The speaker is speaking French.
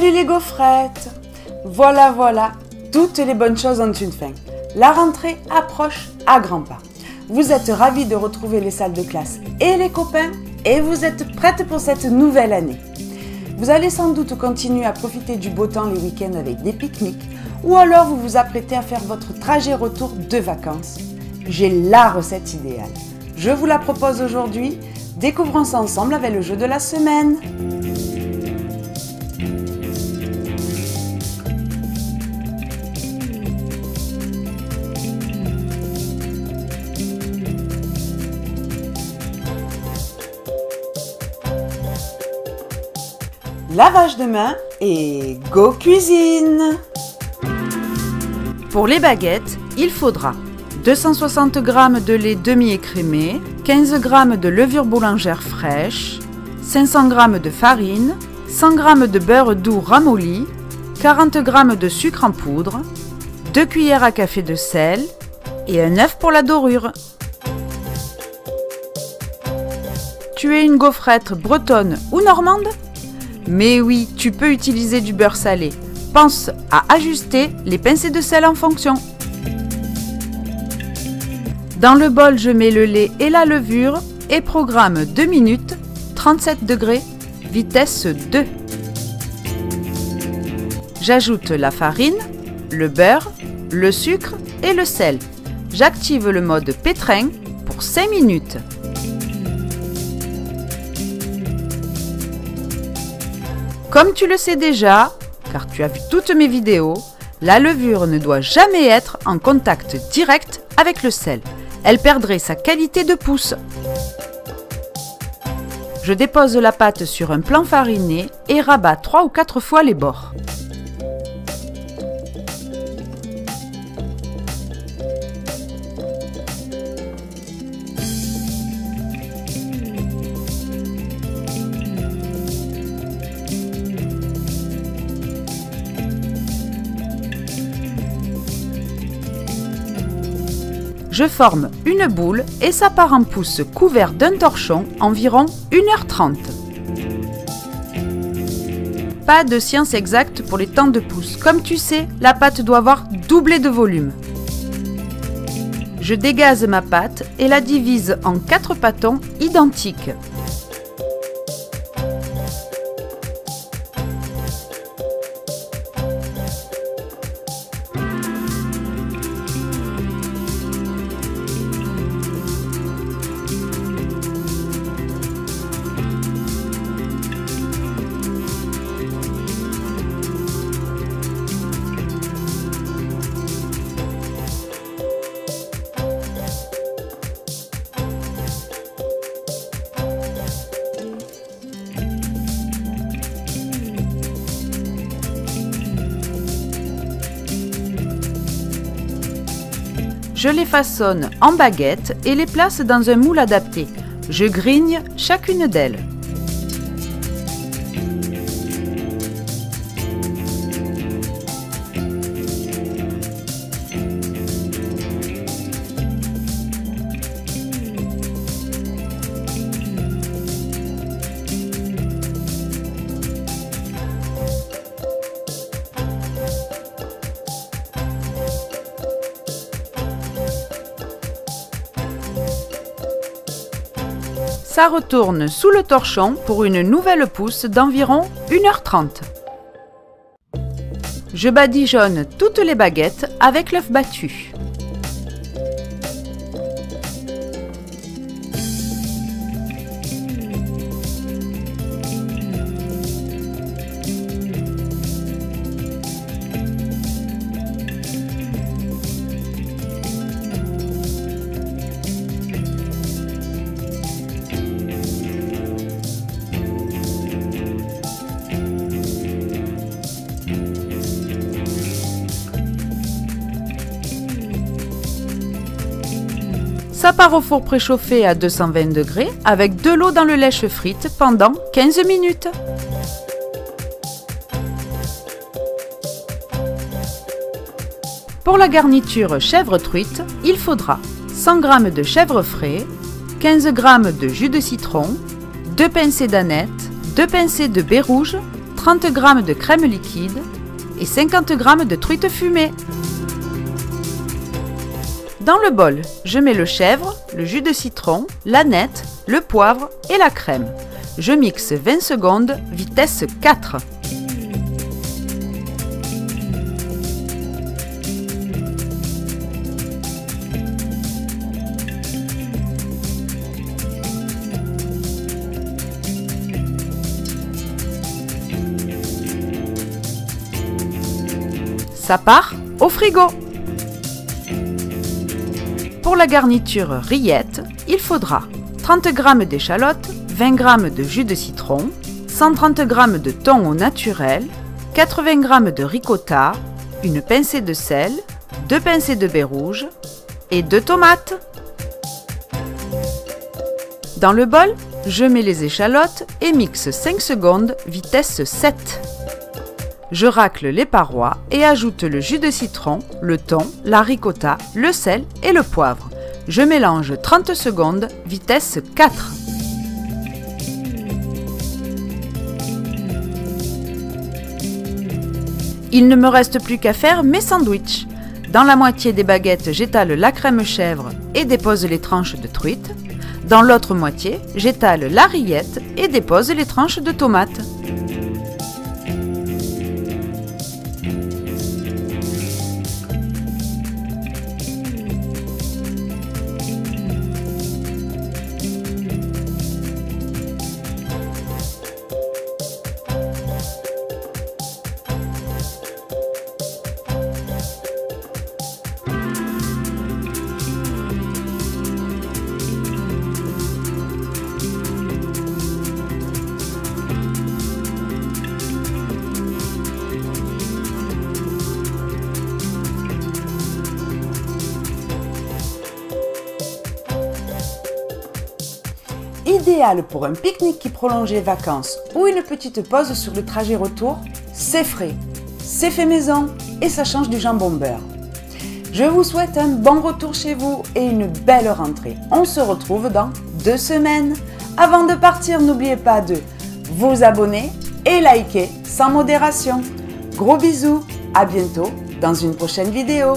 Salut les gaufrettes Voilà, voilà, toutes les bonnes choses ont une fin. La rentrée approche à grands pas. Vous êtes ravis de retrouver les salles de classe et les copains et vous êtes prêtes pour cette nouvelle année. Vous allez sans doute continuer à profiter du beau temps les week-ends avec des pique-niques ou alors vous vous apprêtez à faire votre trajet retour de vacances. J'ai la recette idéale. Je vous la propose aujourd'hui. Découvrons ça ensemble avec le jeu de la semaine. Lavage de main et go cuisine Pour les baguettes, il faudra 260 g de lait demi-écrémé, 15 g de levure boulangère fraîche, 500 g de farine, 100 g de beurre doux ramolli, 40 g de sucre en poudre, 2 cuillères à café de sel et un œuf pour la dorure. Tu es une gaufrette bretonne ou normande? Mais oui, tu peux utiliser du beurre salé. Pense à ajuster les pincées de sel en fonction. Dans le bol, je mets le lait et la levure et programme 2 minutes, 37 degrés, vitesse 2. J'ajoute la farine, le beurre, le sucre et le sel. J'active le mode pétrin pour 5 minutes. Comme tu le sais déjà, car tu as vu toutes mes vidéos, la levure ne doit jamais être en contact direct avec le sel. Elle perdrait sa qualité de pousse. Je dépose la pâte sur un plan fariné et rabats 3 ou 4 fois les bords. Je forme une boule et ça part en pousse couvert d'un torchon environ 1h30. Pas de science exacte pour les temps de pousse. Comme tu sais, la pâte doit avoir doublé de volume. Je dégaze ma pâte et la divise en 4 pâtons identiques. Je les façonne en baguettes et les place dans un moule adapté. Je grigne chacune d'elles. Ça retourne sous le torchon pour une nouvelle pousse d'environ 1h30. Je badigeonne toutes les baguettes avec l'œuf battu. Ça part au four préchauffé à 220 degrés avec de l'eau dans le lèche frite pendant 15 minutes. Pour la garniture chèvre truite, il faudra 100 g de chèvre frais, 15 g de jus de citron, 2 pincées d'aneth, 2 pincées de baie rouge, 30 g de crème liquide et 50 g de truite fumée. Dans le bol, je mets le chèvre, le jus de citron, la nette, le poivre et la crème. Je mixe 20 secondes, vitesse 4. Ça part au frigo. Pour la garniture rillette, il faudra 30 g d'échalotes, 20 g de jus de citron, 130 g de thon au naturel, 80 g de ricotta, une pincée de sel, deux pincées de baie rouge et deux tomates. Dans le bol, je mets les échalotes et mixe 5 secondes vitesse 7. Je racle les parois et ajoute le jus de citron, le thon, la ricotta, le sel et le poivre. Je mélange 30 secondes, vitesse 4. Il ne me reste plus qu'à faire mes sandwichs. Dans la moitié des baguettes, j'étale la crème chèvre et dépose les tranches de truite. Dans l'autre moitié, j'étale la rillette et dépose les tranches de tomates. Idéal pour un pique-nique qui prolonge les vacances ou une petite pause sur le trajet retour, c'est frais, c'est fait maison et ça change du jambon beurre. Je vous souhaite un bon retour chez vous et une belle rentrée. On se retrouve dans deux semaines. Avant de partir, n'oubliez pas de vous abonner et liker sans modération. Gros bisous, à bientôt dans une prochaine vidéo.